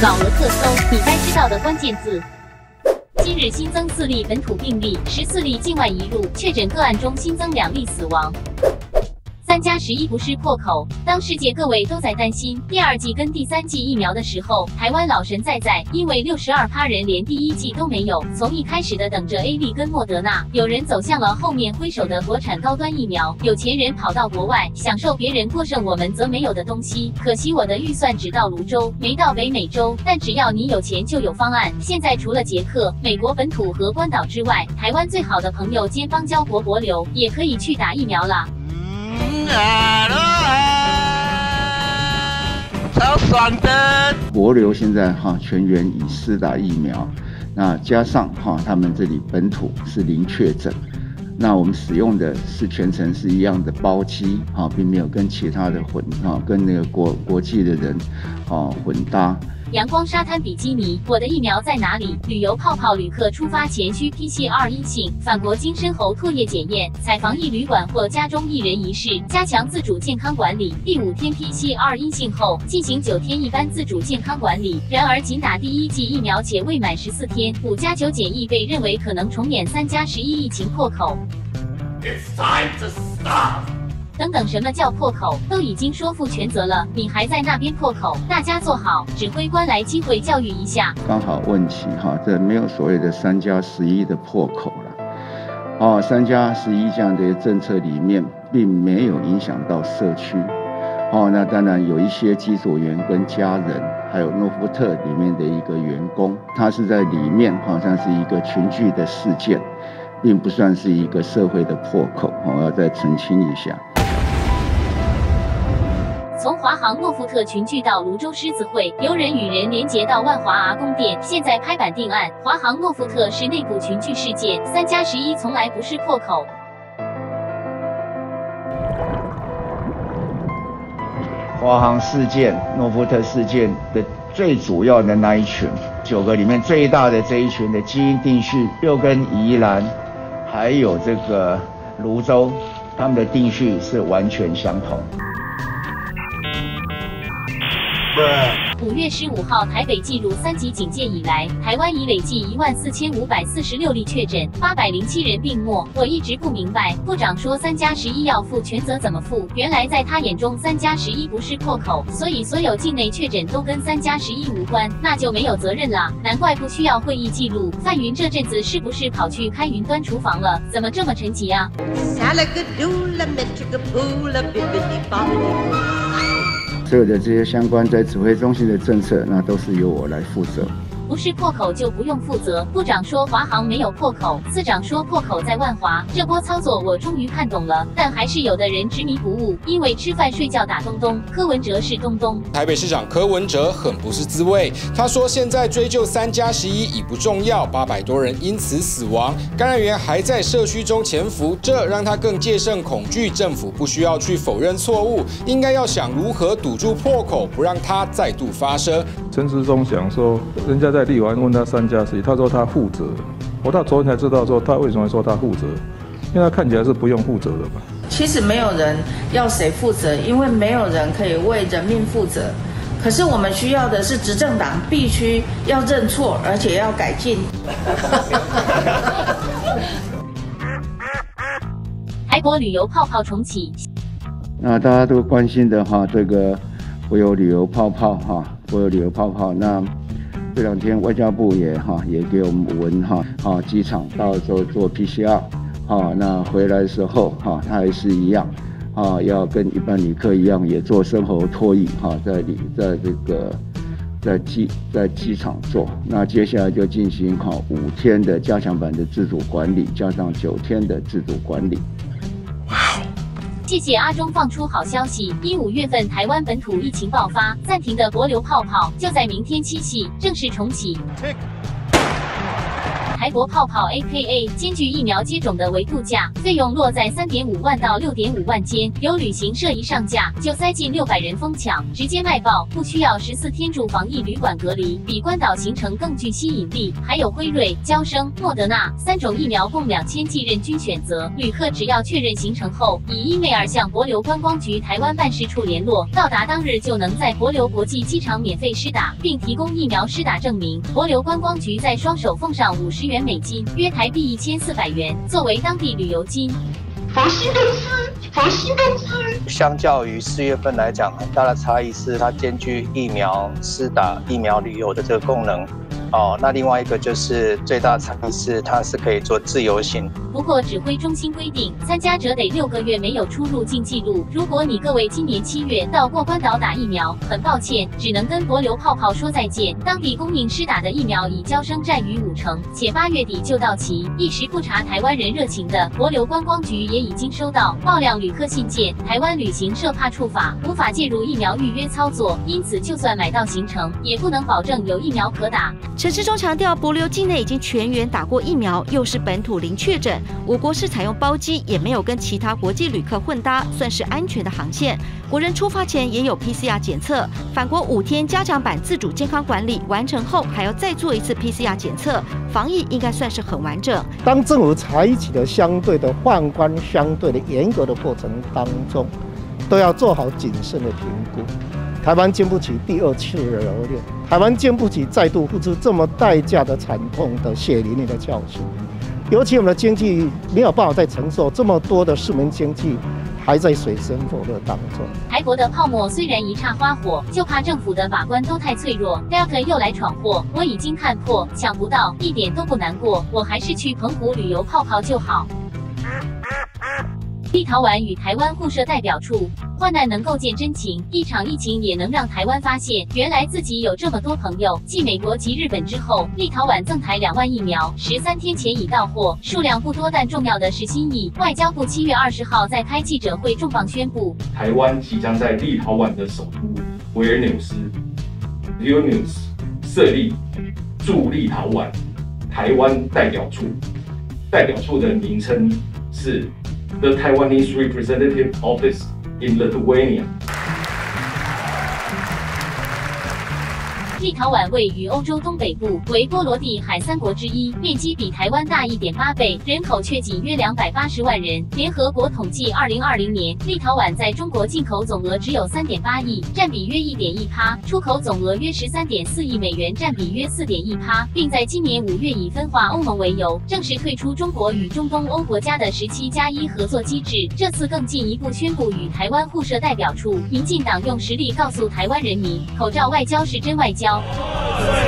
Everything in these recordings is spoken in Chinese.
老鹅特搜，你该知道的关键字。今日新增四例本土病例，十四例境外移入确诊个案中新增两例死亡。三加十一不是破口。当世界各位都在担心第二季跟第三季疫苗的时候，台湾老神在在，因为六十二趴人连第一季都没有。从一开始的等着 A 利跟莫德纳，有人走向了后面挥手的国产高端疫苗。有钱人跑到国外享受别人过剩我们则没有的东西。可惜我的预算只到泸州，没到北美洲。但只要你有钱就有方案。现在除了捷克、美国本土和关岛之外，台湾最好的朋友兼邦交国博流也可以去打疫苗了。超爽的！国流现在哈全员以施打疫苗，那加上哈他们这里本土是零确诊，那我们使用的是全程是一样的包机哈，并没有跟其他的混啊跟那个国国际的人啊混搭。阳光沙滩比基尼，我的疫苗在哪里？旅游泡泡旅客出发前需 PCR 阴性，返国经深喉唾液检验，采防疫旅馆或家中一人一室，加强自主健康管理。第五天 PCR 阴性后，进行九天一般自主健康管理。然而仅打第一剂疫苗且未满十四天，五加九检疫被认为可能重演三加十一疫情破口。It's time to stop. 等等，什么叫破口？都已经说负全责了，你还在那边破口？大家坐好，指挥官来机会教育一下。刚好问题哈，这没有所谓的三加十一的破口了。哦，三加十一这样的政策里面，并没有影响到社区。哦，那当然有一些机组员跟家人，还有诺福特里面的一个员工，他是在里面好像是一个群聚的事件，并不算是一个社会的破口。我要再澄清一下。从华航诺福特群聚到泸州狮子会，由人与人连接到万华阿公店，现在拍板定案，华航诺福特是内部群聚事件，三加十一从来不是破口。华航事件、诺福特事件的最主要的那一群，九个里面最大的这一群的基因定序，又跟宜兰还有这个泸州，他们的定序是完全相同。五月十五号，台北进入三级警戒以来，台湾已累计一万四千五百四十六例确诊，八百零七人病末。我一直不明白，部长说三加十一要负全责，怎么负？原来在他眼中，三加十一不是破口，所以所有境内确诊都跟三加十一无关，那就没有责任了。难怪不需要会议记录。范云这阵子是不是跑去开云端厨房了？怎么这么神奇啊？所有的这些相关在指挥中心的政策，那都是由我来负责。不是破口就不用负责。部长说华航没有破口，次长说破口在万华。这波操作我终于看懂了，但还是有的人执迷不悟，因为吃饭睡觉打东东。柯文哲是东东。台北市长柯文哲很不是滋味，他说现在追究三加十一已不重要，八百多人因此死亡，感染源还在社区中潜伏，这让他更戒慎恐惧。政府不需要去否认错误，应该要想如何堵住破口，不让它再度发生。陈时中想说，人家在立完问他三加十一，他说他负责。我到昨天才知道说他为什么说他负责，因为他看起来是不用负责的吧？其实没有人要谁负责，因为没有人可以为人民负责。可是我们需要的是执政党必须要认错，而且要改进。台国旅游泡泡重启。那大家都关心的哈，这个。会有旅游泡泡哈，会有旅游泡泡。那这两天外交部也哈也给我们文哈啊，机场到时候做 PCR 啊，那回来的时候哈，他还是一样啊，要跟一般旅客一样也做生活脱衣哈，在里在这个在机在机场做。那接下来就进行哈五天的加强版的自主管理，加上九天的自主管理。谢谢阿中放出好消息，一五月份台湾本土疫情爆发，暂停的国流泡泡就在明天七夕正式重启。台台博泡泡 （A.K.A.） 兼具疫苗接种的维度价，费用落在三点五万到六点五万间。有旅行社一上架就塞进六百人疯抢，直接卖爆，不需要十四天住防疫旅馆隔离，比关岛行程更具吸引力。还有辉瑞、交生、莫德纳三种疫苗，共两千剂任君选择。旅客只要确认行程后，以 email 向博流观光局台湾办事处联络，到达当日就能在博流国际机场免费施打，并提供疫苗施打证明。博流观光局在双手奉上五十元美金，约台币一千四百元，作为当地旅游金。佛系公司，佛系公司。相较于四月份来讲，很大的差异是它兼具疫苗施打、疫苗旅游的这个功能。哦，那另外一个就是最大差异是，它是可以做自由行。不过，指挥中心规定，参加者得六个月没有出入境记录。如果你各位今年七月到过关岛打疫苗，很抱歉，只能跟博流泡泡说再见。当地供应施打的疫苗已交生占于五成，且八月底就到期。一时不查台湾人热情的博流观光局也已经收到爆料旅客信件，台湾旅行社怕触法，无法介入疫苗预约操作，因此就算买到行程，也不能保证有疫苗可打。陈志忠强调，博流境内已经全员打过疫苗，又是本土零确诊，我国是采用包机，也没有跟其他国际旅客混搭，算是安全的航线。国人出发前也有 PCR 检测，返国五天加强版自主健康管理完成后，还要再做一次 PCR 检测，防疫应该算是很完整。当政府采取的相对的放宽、相对的严格的过程当中，都要做好谨慎的评估。台湾经不起第二次的蹂躏，台湾经不起再度付出这么代价的惨痛的血淋淋的教训。尤其我们的经济没有办法再承受这么多的市民经济还在水深火热当中。台国的泡沫虽然一刹花火，就怕政府的把关都太脆弱。Delta 又来闯祸，我已经看破，抢不到一点都不难过，我还是去澎湖旅游泡泡就好。立陶宛与台湾互设代表处，患难能够见真情。一场疫情也能让台湾发现，原来自己有这么多朋友。继美国及日本之后，立陶宛赠台两万疫苗，十三天前已到货，数量不多，但重要的是心意。外交部七月二十号在开记者会重磅宣布，台湾即将在立陶宛的首都维尔纽斯 （Vilnius） 设立驻立陶宛台湾代表处，代表处的名称是。The Taiwanese representative office in Lithuania. 立陶宛位于欧洲东北部，为波罗的海三国之一，面积比台湾大一点八倍，人口却仅约两百八十万人。联合国统计，二零二零年立陶宛在中国进口总额只有三点八亿，占比约一点一趴；出口总额约十三点四亿美元，占比约四点一趴，并在今年五月以分化欧盟为由，正式退出中国与中东欧国家的十七加一合作机制。这次更进一步宣布与台湾互设代表处。民进党用实力告诉台湾人民，口罩外交是真外交。万岁！万岁！万岁！然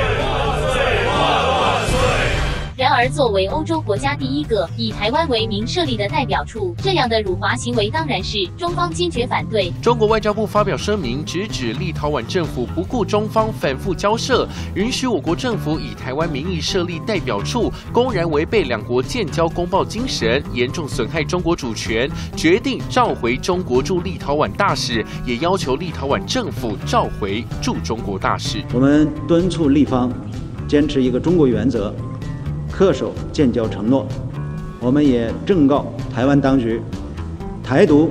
而，作为欧洲国家第一个以台湾为名设立的代表处，这样的辱华行为当然是中方坚决反对。中国外交部发表声明，直指立陶宛政府不顾中方反复交涉，允许我国政府以台湾名义设立代表处，公然违背两国建交公报精神，严重损害中国主权，决定召回中国驻立陶宛大使，也要求立陶宛政府召回驻中国大使。我们敦促立方坚持一个中国原则。恪守建交承诺，我们也正告台湾当局，台独。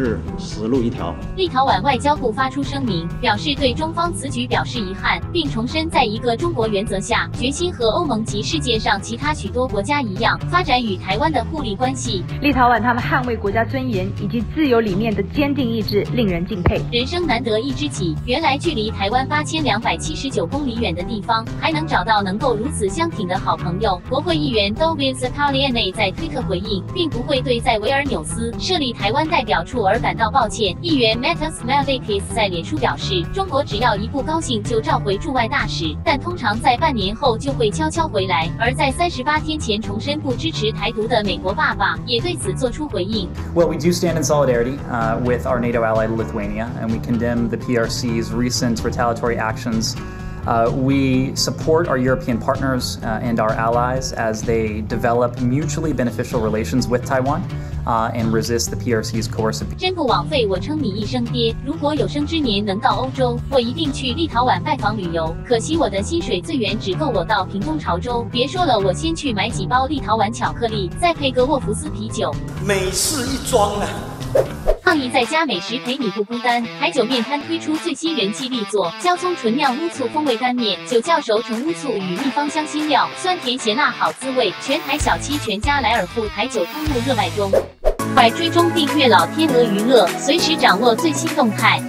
是死路一条。立陶宛外交部发出声明，表示对中方此举表示遗憾，并重申在一个中国原则下，决心和欧盟及世界上其他许多国家一样，发展与台湾的互利关系。立陶宛他们捍卫国家尊严以及自由理念的坚定意志令人敬佩。人生难得一知己，原来距离台湾八千两百七十九公里远的地方，还能找到能够如此相挺的好朋友。国会议员 Dovis Taliane 在推特回应，并不会对在维尔纽斯设立台湾代表处。感到抱歉。议员 Matas Melikis 在脸书表示，中国只要一不高兴就召回驻外大使，但通常在半年后就会悄悄回来。而在三十八天前重申不支持台独的美国爸爸也对此做出回应。Well, we do stand in solidarity uh, with our NATO ally Lithuania, and we condemn the PRC's recent retaliatory actions. Uh, we support our European partners uh, and our allies as they develop mutually beneficial relations with Taiwan Uh, and resist the PRC's coercive. 真不枉费我称你一声爹。如果有生之年能到欧洲，我一定去立陶宛拜访旅游。可惜我的薪水最远只够我到屏东潮州。别说了，我先去买几包立陶宛巧克力，再配个沃福斯啤酒。美事一桩啊！创意在家，美食陪你不孤单。海酒面摊推出最新人气力作——焦葱纯酿乌醋风味干面，酒窖熟成乌醋与秘方香辛料，酸甜咸辣好滋味。全台小七全家莱尔富台酒通路热卖中，快追踪订阅老天鹅娱乐，随时掌握最新动态。